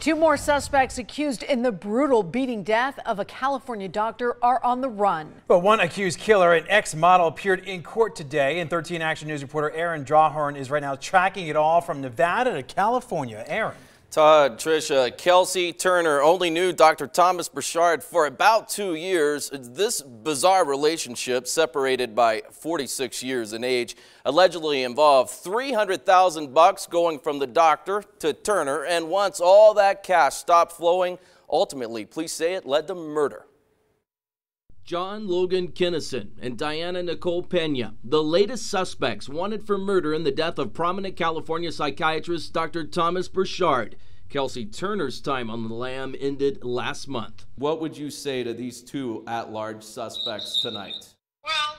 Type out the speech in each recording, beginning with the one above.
Two more suspects accused in the brutal beating death of a California doctor are on the run. But one accused killer, an ex-model, appeared in court today. And 13 Action News reporter Aaron Drawhorn is right now tracking it all from Nevada to California. Aaron. Todd, Trisha, Kelsey Turner only knew Dr. Thomas Burchard for about two years. This bizarre relationship, separated by 46 years in age, allegedly involved 300,000 bucks going from the doctor to Turner. And once all that cash stopped flowing, ultimately, police say it led to murder. Jon Logan Kennison and Diana Nicole Pena, the latest suspects wanted for murder in the death of prominent California psychiatrist Dr. Thomas Burchard. Kelsey Turner's time on the lam ended last month. What would you say to these two at large suspects tonight? Well,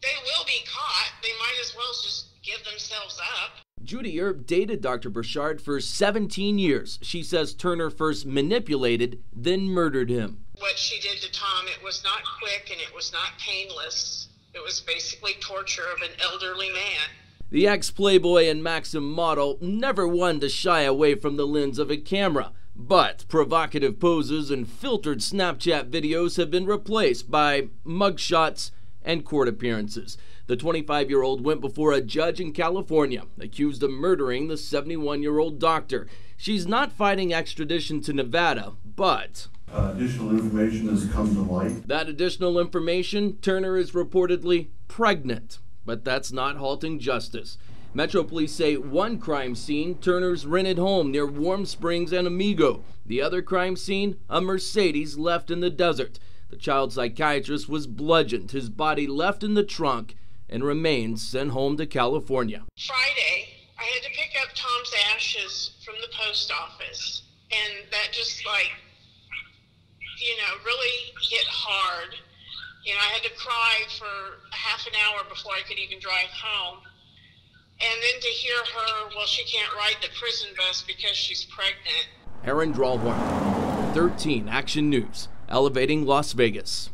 they will be caught. They might as well just give themselves up. Judy Erb dated Dr. Burchard for 17 years. She says Turner first manipulated, then murdered him. What she did to Tom, it was not quick and it was not painless. It was basically torture of an elderly man. The ex Playboy and Maxim model never one to shy away from the lens of a camera. But provocative poses and filtered Snapchat videos have been replaced by mugshots and court appearances. The 25 year old went before a judge in California accused of murdering the 71 year old doctor. She's not fighting extradition to Nevada, but. Uh, additional information has come to light. That additional information Turner is reportedly pregnant, but that's not halting justice. Metro Police say one crime scene, Turner's rented home near Warm Springs and Amigo. The other crime scene, a Mercedes left in the desert. The child psychiatrist was bludgeoned, his body left in the trunk, and remains sent home to California. Friday, I had to pick up Tom's ashes from the post office, and that just like, you know, really hit hard. You know, I had to cry for half an hour before I could even drive home. And then to hear her, well, she can't ride the prison bus because she's pregnant. Aaron Drawhorn, 13 Action News elevating Las Vegas.